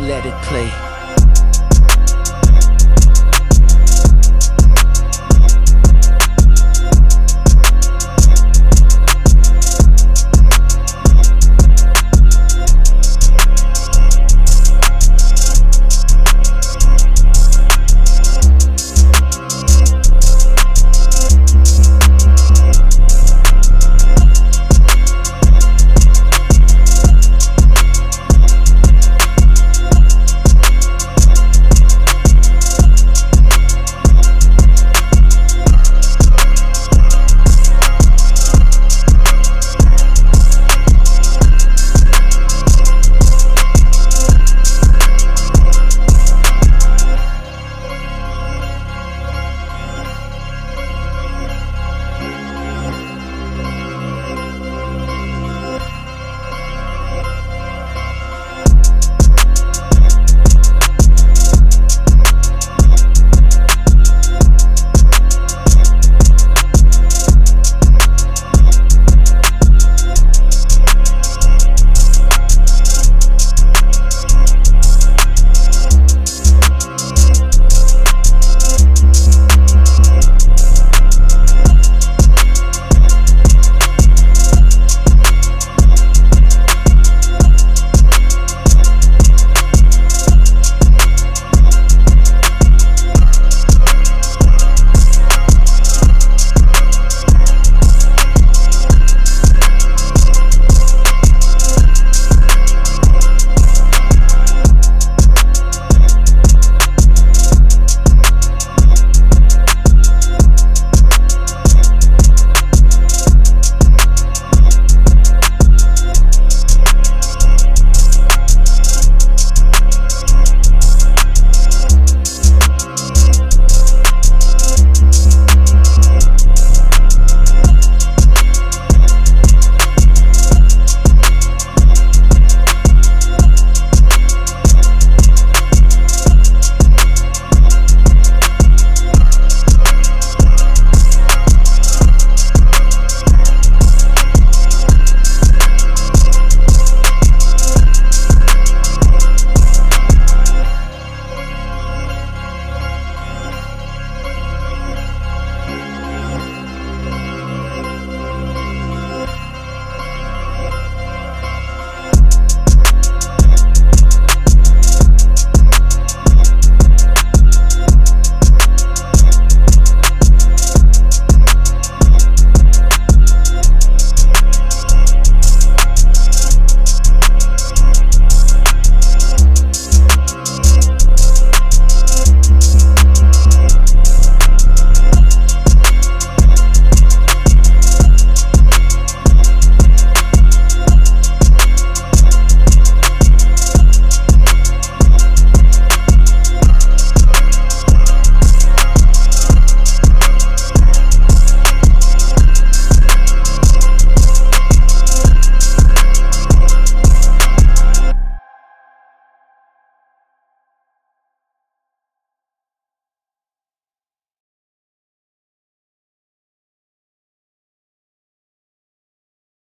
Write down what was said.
let it play.